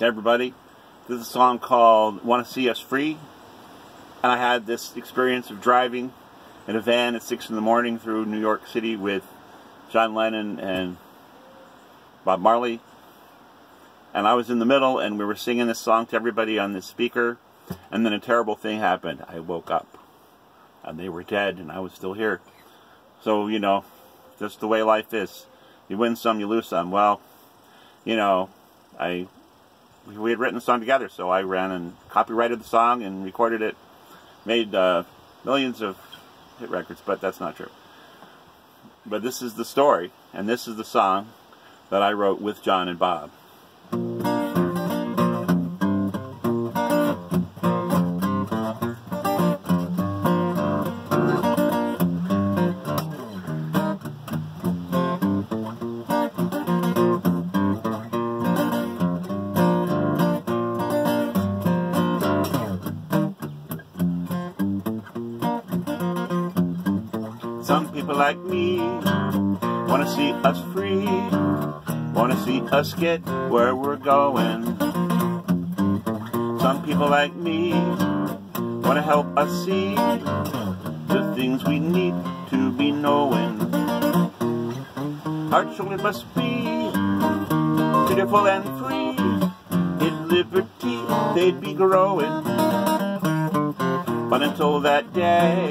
to everybody. This is a song called Want to See Us Free. And I had this experience of driving in a van at 6 in the morning through New York City with John Lennon and Bob Marley. And I was in the middle and we were singing this song to everybody on this speaker. And then a terrible thing happened. I woke up and they were dead and I was still here. So, you know, just the way life is. You win some, you lose some. Well, you know, I we had written the song together, so I ran and copyrighted the song and recorded it, made uh, millions of hit records, but that's not true. But this is the story, and this is the song that I wrote with John and Bob. Some people like me wanna see us free, wanna see us get where we're going. Some people like me wanna help us see the things we need to be knowing. Our children must be beautiful and free. In liberty they'd be growing. But until that day,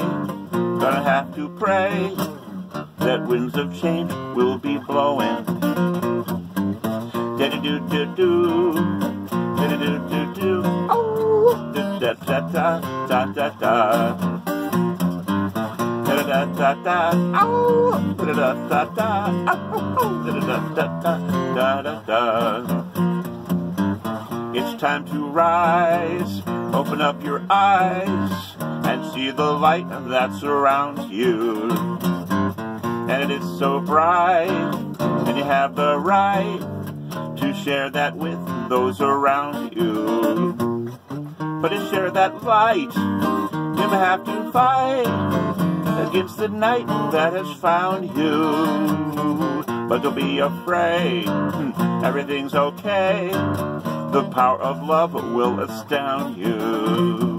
Gonna have to pray that winds of change will be blowing. Da do do do, da do do do, oh, da da da da da da. Da da da da, da da da da, da da da da da. It's time to rise, open up your eyes and see the light that surrounds you. And it is so bright, and you have the right to share that with those around you. But to share that light, you may have to fight against the night that has found you. But don't be afraid, everything's okay. The power of love will astound you.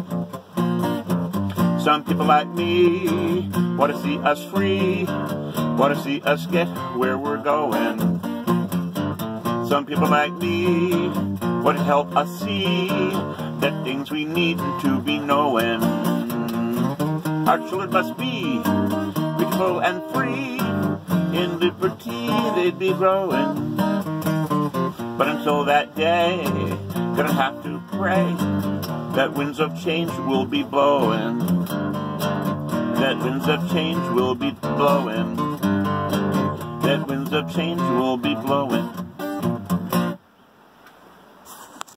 some people like me want to see us free want to see us get where we're going. Some people like me want to help us see that things we need to be knowing. Our children must be beautiful and free. In liberty they'd be growing. But until that day, gonna have to that winds of change will be blowing. That winds of change will be blowing. That winds of change will be blowing.